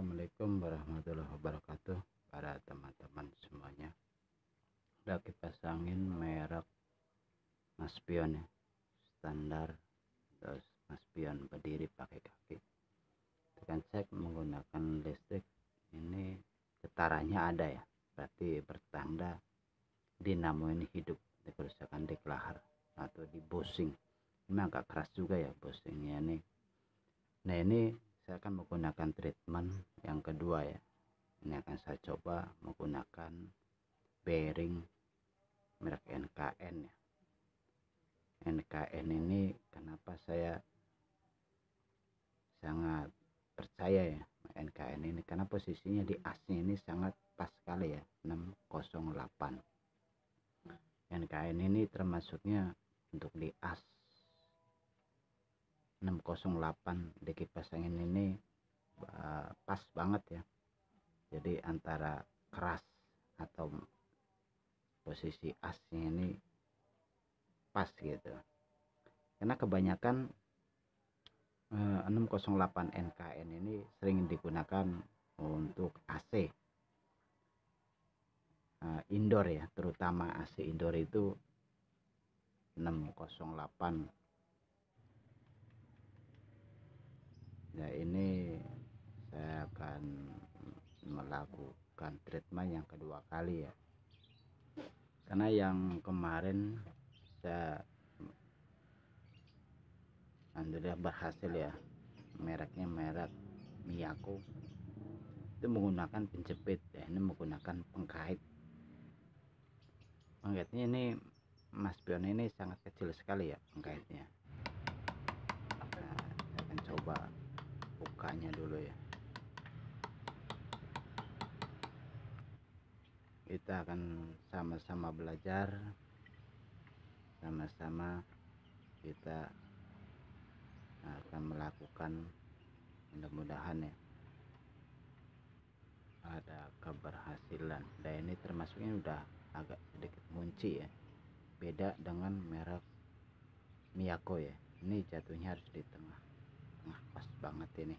Assalamualaikum warahmatullahi wabarakatuh para teman-teman semuanya. Udah kipas angin merek Maspion ya. Standar terus Maspion berdiri pakai kaki. Tekan cek menggunakan listrik. Ini getarannya ada ya berarti bertanda dinamo ini hidup di kerusakan di kelahar atau di bosing ini agak keras juga ya bosingnya ini. Nah ini saya akan menggunakan treatment yang kedua ya. Ini akan saya coba menggunakan bearing merek NKN ya. NKN ini kenapa saya sangat percaya ya NKN ini? Karena posisinya di asnya ini sangat pas sekali ya 608 NKN ini termasuknya untuk di as 608 di kipas angin ini uh, pas banget ya. Jadi antara keras atau posisi asnya ini pas gitu. Karena kebanyakan uh, 608 NKN ini sering digunakan untuk AC uh, indoor ya terutama AC indoor itu 608 ya ini saya akan melakukan treatment yang kedua kali ya. Karena yang kemarin saya Alhamdulillah berhasil ya. Mereknya merek Miyako. Itu menggunakan penjepit ya ini menggunakan pengkait. Pengkaitnya ini Mas Pion ini sangat kecil sekali ya pengkaitnya. Nah, saya akan coba bukanya dulu ya. Kita akan sama-sama belajar. Sama-sama kita akan melakukan mudah-mudahan ya. Ada keberhasilan. Dan ini termasuknya udah agak sedikit kunci ya. Beda dengan merek Miyako ya. Ini jatuhnya harus di tengah nah pas banget ini.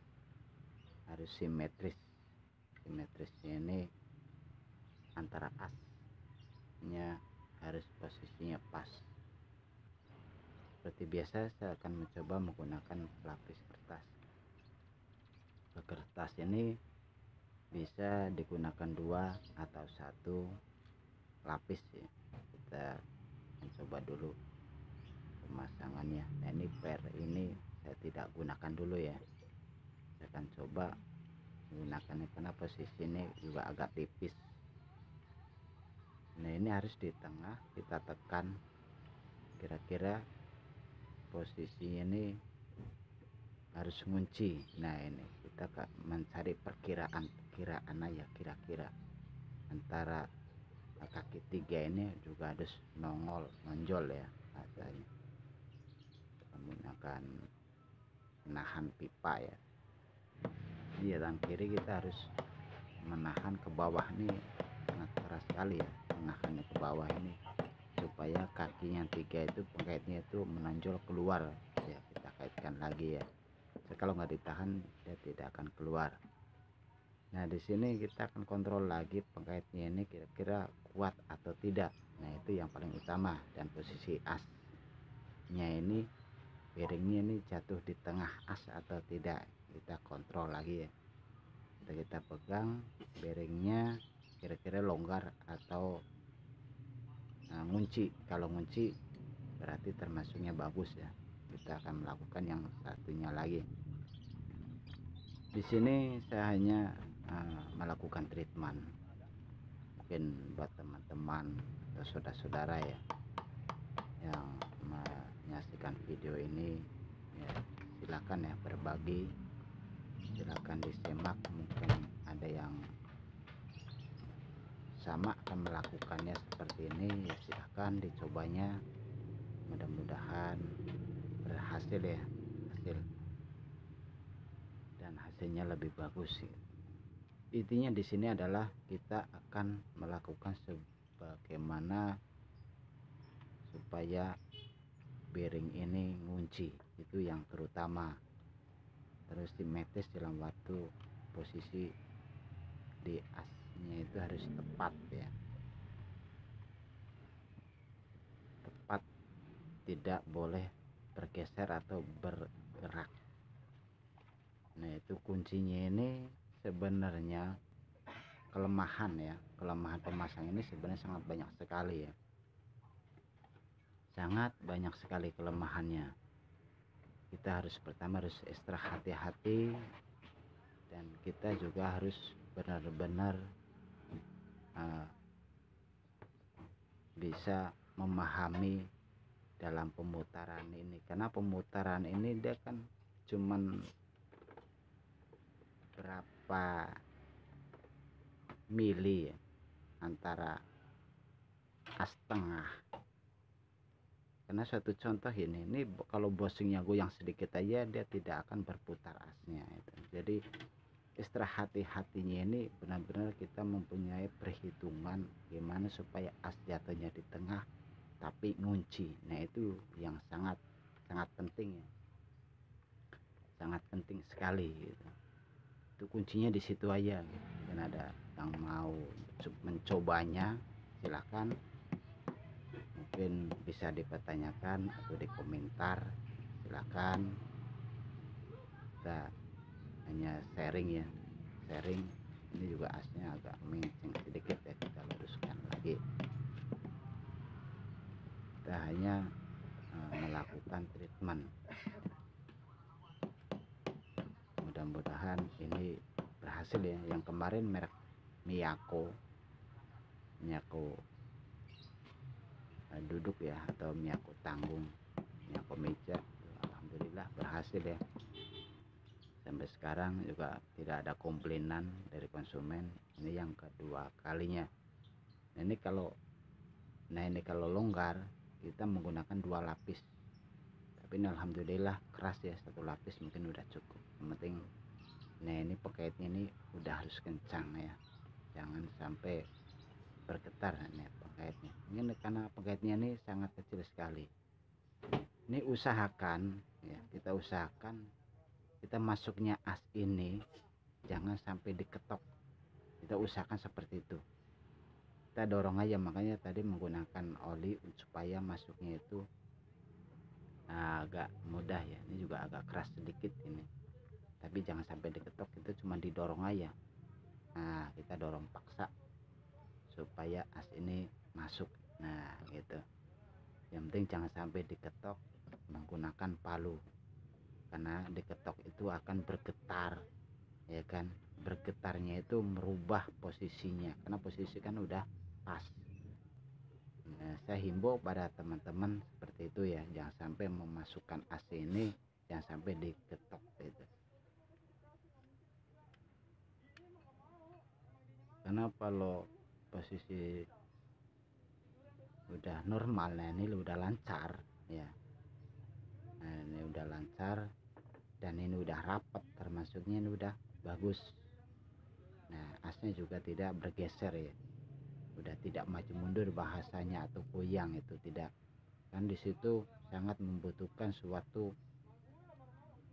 Harus simetris. Simetrisnya ini antara asnya harus posisinya pas. Seperti biasa saya akan mencoba menggunakan lapis kertas. Kertas ini bisa digunakan dua atau satu lapis ya. Kita mencoba dulu pemasangannya. Nah ini per ini saya tidak gunakan dulu ya. Saya akan coba menggunakannya karena posisi ini juga agak tipis? Nah ini harus di tengah kita tekan. Kira-kira posisi ini harus ngunci. Nah ini kita mencari perkiraan perkiraan aja kira-kira. Antara kaki tiga ini juga harus nongol nonjol ya rasanya menggunakan menahan pipa ya. Di dan kiri kita harus menahan ke bawah ini sangat keras sekali ya menahannya ke bawah ini supaya kaki yang tiga itu pengkaitnya itu menonjol keluar. Ya kita kaitkan lagi ya. Jadi kalau nggak ditahan dia tidak akan keluar. Nah di sini kita akan kontrol lagi pengkaitnya ini kira-kira kuat atau tidak. Nah itu yang paling utama dan posisi asnya ini piringnya ini jatuh di tengah as atau tidak kita kontrol lagi ya. Kita kita pegang bearingnya kira-kira longgar atau nah, ngunci. Kalau ngunci berarti termasuknya bagus ya. Kita akan melakukan yang satunya lagi. Di sini saya hanya uh, melakukan treatment. Mungkin buat teman-teman atau saudara-saudara ya yang menyaksikan video ini ya silakan ya berbagi. Silakan disimak mungkin ada yang sama akan melakukannya seperti ini ya silahkan dicobanya. Mudah-mudahan berhasil ya hasil. Dan hasilnya lebih bagus sih intinya di sini adalah kita akan melakukan sebagaimana supaya bearing ini ngunci itu yang terutama. Terus simetris dalam waktu posisi di asnya itu harus tepat ya. Tepat tidak boleh bergeser atau bergerak. Nah itu kuncinya ini sebenarnya kelemahan ya. Kelemahan pemasang ini sebenarnya sangat banyak sekali ya sangat banyak sekali kelemahannya. Kita harus pertama harus ekstra hati-hati dan kita juga harus benar-benar uh, bisa memahami dalam pemutaran ini. Karena pemutaran ini dia kan cuman berapa mili ya, antara as tengah karena suatu contoh ini ini kalau bosingnya goyang sedikit aja dia tidak akan berputar asnya itu jadi istilah hati-hatinya ini benar-benar kita mempunyai perhitungan gimana supaya as jatuhnya di tengah tapi ngunci nah itu yang sangat sangat penting ya sangat penting sekali gitu. itu kuncinya di situ aja gitu. dan ada yang mau mencobanya silakan mungkin bisa dipertanyakan atau di komentar silakan. Kita hanya sharing ya. Sharing. Ini juga asnya agak menceng sedikit ya. Kita luruskan lagi. Kita hanya uh, melakukan treatment. Mudah-mudahan ini berhasil ya. Yang kemarin merek Miyako. Miyako Eh, duduk ya atau miyaku tanggung miyaku meja. Alhamdulillah berhasil ya. Sampai sekarang juga tidak ada komplainan dari konsumen. Ini yang kedua kalinya. Nah ini kalau nah ini kalau longgar kita menggunakan dua lapis. Tapi ini alhamdulillah keras ya satu lapis mungkin udah cukup. Yang penting nah ini pekaitnya ini udah harus kencang ya. Jangan sampai bergetar nih pengaitnya ini karena pengaitnya ini sangat kecil sekali. Ini usahakan ya kita usahakan kita masuknya as ini jangan sampai diketok. Kita usahakan seperti itu. Kita dorong aja makanya tadi menggunakan oli supaya masuknya itu agak mudah ya. Ini juga agak keras sedikit ini. Tapi jangan sampai diketok itu cuma didorong aja. Nah kita dorong paksa supaya as ini masuk. Nah gitu. Yang penting jangan sampai diketok menggunakan palu. Karena diketok itu akan bergetar ya kan? Bergetarnya itu merubah posisinya. Karena posisi kan udah pas. Nah, saya himbau pada teman-teman seperti itu ya. Jangan sampai memasukkan AC ini jangan sampai diketok gitu. Karena kalau posisi udah normal nah ini udah lancar ya. Nah ini udah lancar dan ini udah rapat termasuknya ini udah bagus. Nah asnya juga tidak bergeser ya. Udah tidak maju mundur bahasanya atau goyang itu tidak. Kan di situ sangat membutuhkan suatu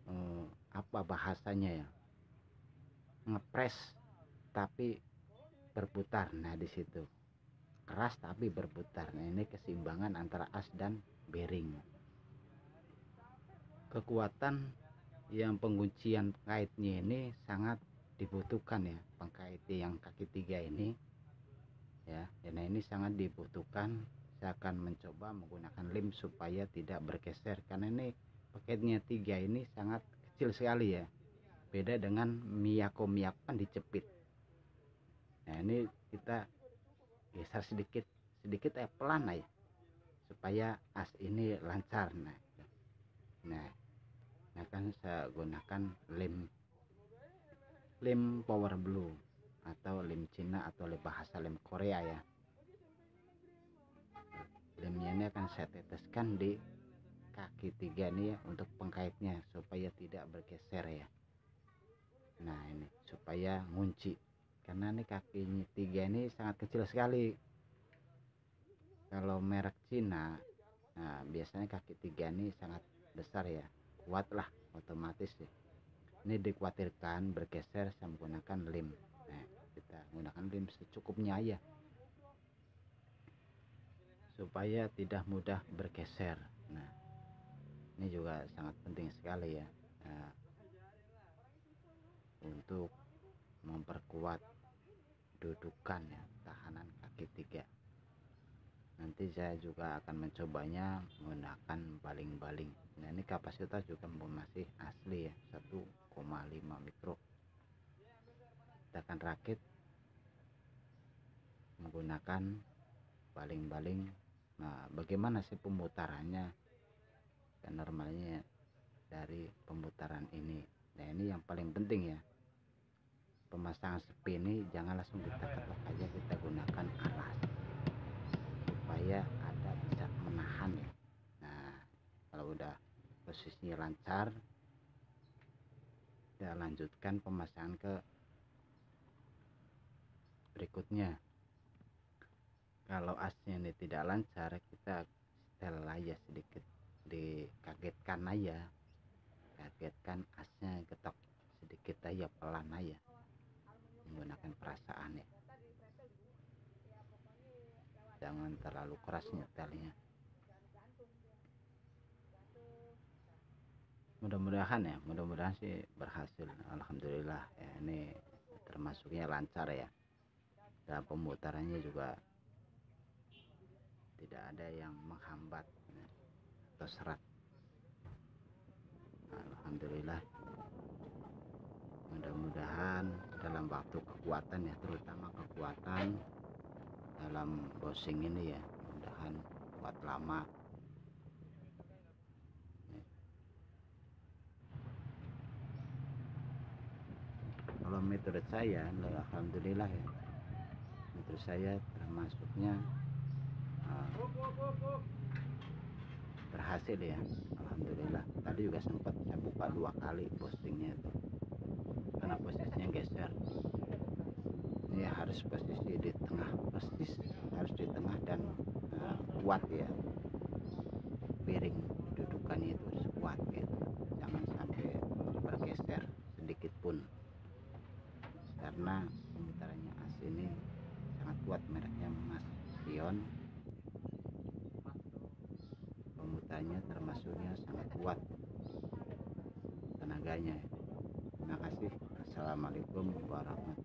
eh, apa bahasanya ya ngepres tapi berputar. Nah di situ. Keras tapi berputar. Nah ini keseimbangan antara as dan bearing kekuatan yang penguncian kaitnya ini sangat dibutuhkan ya. Pengkait yang kaki tiga ini ya. Dan ini sangat dibutuhkan. Saya akan mencoba menggunakan lem supaya tidak bergeser. Karena ini paketnya tiga ini sangat kecil sekali ya. Beda dengan Miyako Miyako kan dicepit nah ini kita geser sedikit sedikit eh pelan aja supaya as ini lancar. Nah nah nah kan saya gunakan lem lem power blue atau lem Cina atau lem bahasa lem Korea ya. Lemnya ini akan saya teteskan di kaki tiga ini ya untuk pengkaitnya supaya tidak bergeser ya. Nah ini supaya ngunci karena ini kakinya tiga ini sangat kecil sekali. Kalau merek Cina nah biasanya kaki tiga ini sangat besar ya. Kuat lah otomatis ya. Ini dikhawatirkan bergeser saya menggunakan lem nah, kita menggunakan lem secukupnya ya supaya tidak mudah bergeser. Nah ini juga sangat penting sekali ya. Nah, untuk memperkuat dudukan ya tahanan kaki tiga. Nanti saya juga akan mencobanya menggunakan baling-baling. Nah ini kapasitas juga masih asli ya 1,5 mikro. Kita akan rakit menggunakan baling-baling. Nah bagaimana sih pemutarannya? Dan normalnya dari pemutaran ini. Nah ini yang paling penting ya pemasangan sepi ini jangan langsung kita ketok aja kita gunakan alas. Supaya ada bisa menahan ya. Nah kalau udah posisinya lancar kita lanjutkan pemasangan ke berikutnya. Kalau asnya ini tidak lancar kita setel aja sedikit dikagetkan aja. Kagetkan asnya ketok sedikit aja pelan aja menggunakan perasaan ya jangan terlalu keras nyetelnya mudah-mudahan ya mudah-mudahan sih berhasil. Alhamdulillah ya ini termasuknya lancar ya. Dan pemutarannya juga tidak ada yang menghambat ya, atau Alhamdulillah. Mudah-mudahan dalam waktu kekuatan ya terutama kekuatan dalam browsing ini ya mudahan kuat lama. Kalau metode saya Alhamdulillah ya. Metode saya termasuknya berhasil ya Alhamdulillah. Tadi juga sempat saya buka dua kali postingnya itu. Karena posisinya geser ini harus posisi di tengah persis harus di tengah dan uh, kuat ya. Piring dudukannya itu harus kuat gitu jangan sampai bergeser sedikit pun. Karena pemutarannya as ini sangat kuat mereknya Mas Pion pemutarnya termasuknya sangat kuat tenaganya. Terima kasih. Assalamualaikum warahmatullahi